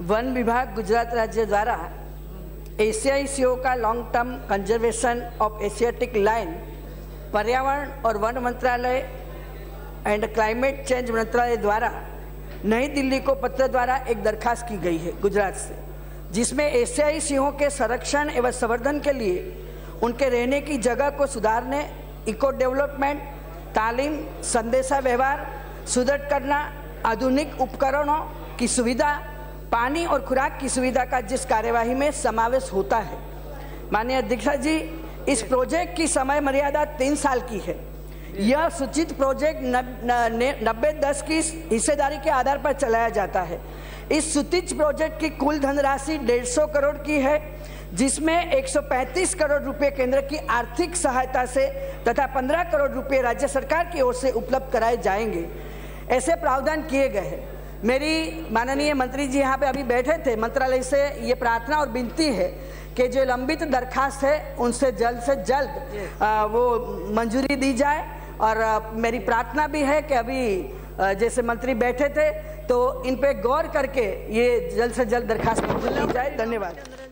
One विभाग गुजरात राज्य द्वारा एशियाई सीओ का long term conservation of Asiatic lion पर्यावरण और वन मंत्रालय एंड क्लाइमेट चेंज मंत्रालय द्वारा नई दिल्ली को पत्र द्वारा एक दरखास्त की गई है गुजरात से, जिसमें एशियाई सिंहों के संरक्षण एवं संवर्धन के लिए उनके रहने की जगह को सुधारने इको डेवलपमेंट तालीम संदेशा व्यवहार सुदृढ़ करना, आधुनिक उपकरणों की सुविधा पानी और खुराक की सुविधा का जिस कार्यवाही में समावेश होता है। माननीय अध्यक्ष जी, इस प्रोजेक्ट की समय मर्यादा तीन साल की है। यह सूचित प्रोजेक्ट नब्बे दस की हिस्सेदारी के आधार पर चलाया जाता है। इस सूचित प्रोजेक्ट की कुल धनराशि डेढ़ सौ करोड़ की है, जिसमें 135 करोड़ रुपए केंद्र की आर्थिक सहायता से तथा 15 करोड़ रुपए राज्य सरकार की ओर से उपलब्ध कराए जाएँगे। ऐसे प्रावधान किए गए हैं। मेरी माननीय मंत्री जी यहाँ पे अभी बैठे थे। मंत्रालय से ये प्रार्थना और विनती है कि जो लंबित दरखास्त है, उनसे जल्द से जल्द वो मंजूरी दी जाए। और मेरी प्रार्थना भी है कि अभी जैसे मंत्री बैठे थे तो इन पे गौर करके ये जल्द से जल्द दरखास्त मंजूर दी जाए। धन्यवाद।